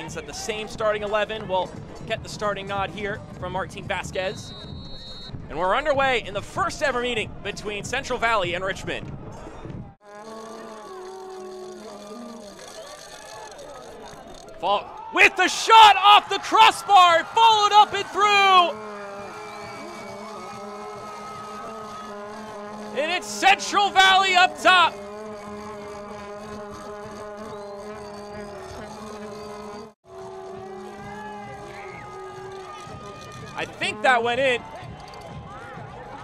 means that the same starting 11 will get the starting nod here from Martin Vasquez. And we're underway in the first ever meeting between Central Valley and Richmond. With the shot off the crossbar, followed up and through. And it's Central Valley up top. I think that went in,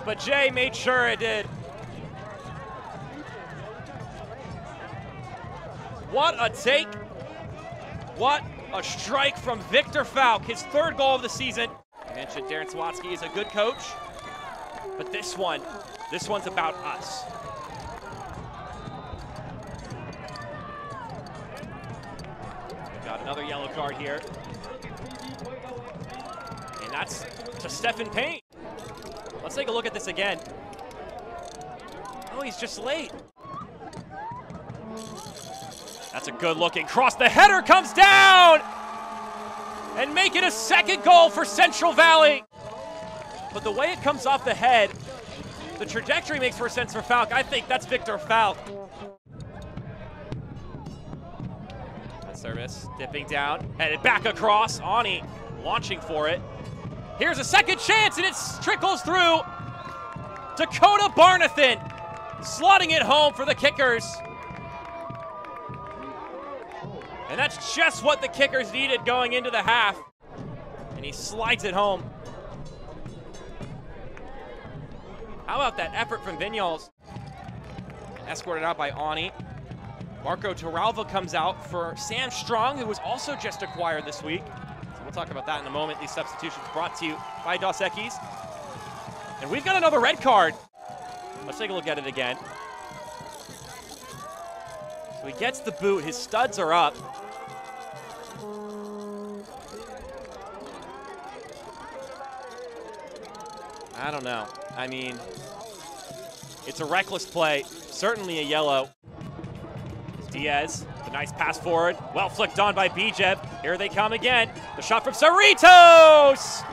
but Jay made sure it did. What a take. What a strike from Victor Falk, his third goal of the season. I mentioned Darren Sawatzky is a good coach, but this one, this one's about us. Got another yellow card here. That's to Stephen Payne. Let's take a look at this again. Oh, he's just late. That's a good looking cross. The header comes down and make it a second goal for Central Valley. But the way it comes off the head, the trajectory makes more sense for Falk. I think that's Victor Falk. That service dipping down, headed back across. Ani launching for it. Here's a second chance, and it trickles through. Dakota Barnathan slotting it home for the kickers. And that's just what the kickers needed going into the half. And he slides it home. How about that effort from Vinyals? Escorted out by Ani. Marco Toralva comes out for Sam Strong, who was also just acquired this week. We'll talk about that in a moment. These substitutions brought to you by Dos Equis. And we've got another red card. Let's take a look at it again. So he gets the boot. His studs are up. I don't know. I mean, it's a reckless play. Certainly a yellow. Diaz, the nice pass forward. Well flicked on by Bijev. Here they come again. The shot from Cerritos!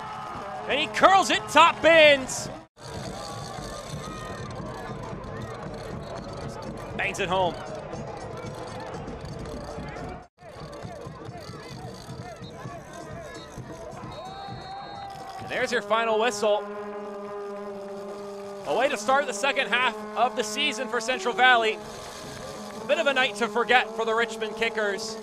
And he curls it top bins. Bangs it home. And there's your final whistle. A way to start the second half of the season for Central Valley. Bit of a night to forget for the Richmond Kickers.